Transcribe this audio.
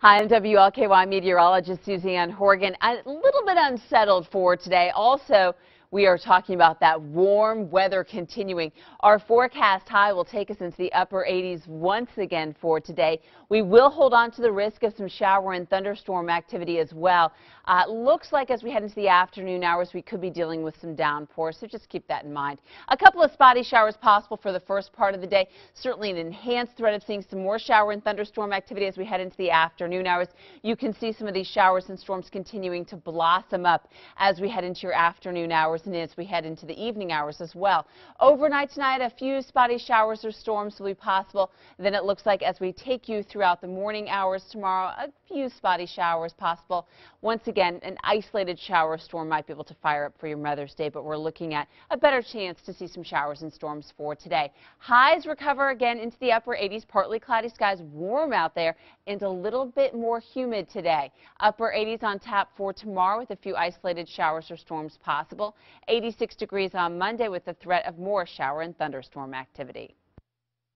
Hi, I'm WLKY meteorologist Susanne Horgan. A little bit unsettled for today. Also, we are talking about that warm weather continuing. Our forecast high will take us into the upper 80s once again for today. We will hold on to the risk of some shower and thunderstorm activity as well. Uh, looks like as we head into the afternoon hours, we could be dealing with some downpours, so just keep that in mind. A couple of spotty showers possible for the first part of the day. Certainly an enhanced threat of seeing some more shower and thunderstorm activity as we head into the afternoon hours. You can see some of these showers and storms continuing to blossom up as we head into your afternoon hours hours and as we head into the evening hours as well. Overnight tonight, a few spotty showers or storms will be possible. Then it looks like as we take you throughout the morning hours tomorrow, a few spotty showers possible. Once again, an isolated shower storm might be able to fire up for your Mother's Day, but we're looking at a better chance to see some showers and storms for today. Highs recover again into the upper 80s, partly cloudy skies, warm out there, and a little bit more humid today. Upper 80s on tap for tomorrow with a few isolated showers or storms possible. 86 degrees on Monday with the threat of more shower and thunderstorm activity.